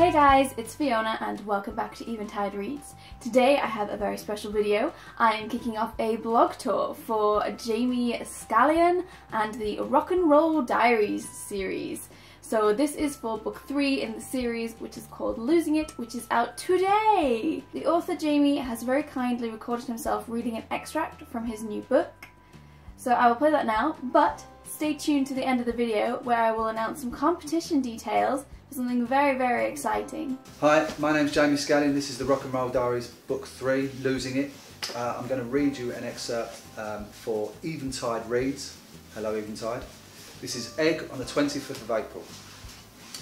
Hey guys, it's Fiona and welcome back to Eventide Reads. Today I have a very special video. I am kicking off a blog tour for Jamie Scallion and the Rock and Roll Diaries series. So this is for book three in the series, which is called Losing It, which is out today. The author Jamie has very kindly recorded himself reading an extract from his new book. So I will play that now, but stay tuned to the end of the video where I will announce some competition details for something very, very exciting. Hi, my name's Jamie Scallion. This is the Rock and Roll Diaries, Book 3, Losing It. Uh, I'm going to read you an excerpt um, for Eventide Reads. Hello, Eventide. This is Egg on the 25th of April.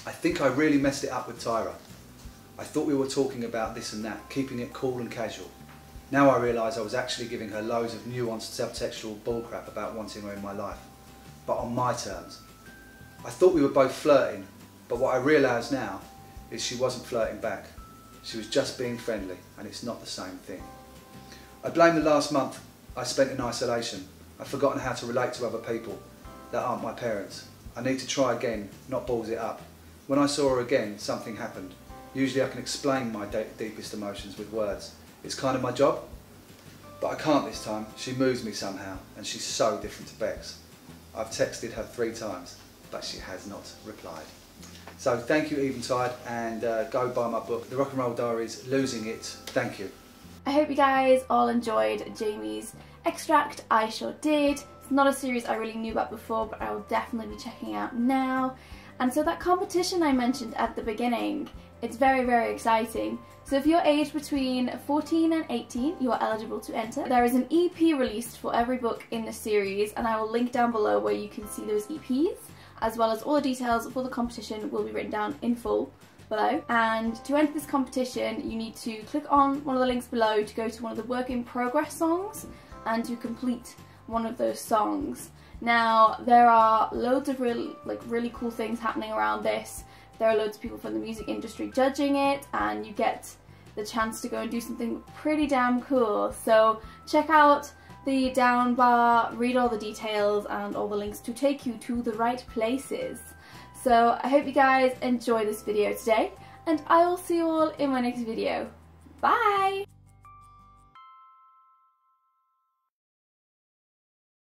I think I really messed it up with Tyra. I thought we were talking about this and that, keeping it cool and casual. Now I realise I was actually giving her loads of nuanced subtextual bullcrap about wanting her in my life, but on my terms. I thought we were both flirting, but what I realise now is she wasn't flirting back. She was just being friendly, and it's not the same thing. I blame the last month I spent in isolation. I've forgotten how to relate to other people that aren't my parents. I need to try again, not balls it up. When I saw her again, something happened. Usually I can explain my deepest emotions with words. It's kind of my job, but I can't this time. She moves me somehow, and she's so different to Bex. I've texted her three times, but she has not replied. So thank you Eventide, and uh, go buy my book, The Rock and Roll Diaries, Losing It. Thank you. I hope you guys all enjoyed Jamie's extract. I sure did. It's not a series I really knew about before, but I will definitely be checking out now. And so that competition I mentioned at the beginning, it's very, very exciting. So if you're aged between 14 and 18, you are eligible to enter. There is an EP released for every book in the series, and I will link down below where you can see those EPs, as well as all the details for the competition will be written down in full below. And to enter this competition, you need to click on one of the links below to go to one of the work in progress songs and to complete one of those songs. Now, there are loads of really, like, really cool things happening around this. There are loads of people from the music industry judging it, and you get the chance to go and do something pretty damn cool. So check out the down bar, read all the details and all the links to take you to the right places. So I hope you guys enjoy this video today, and I will see you all in my next video. Bye!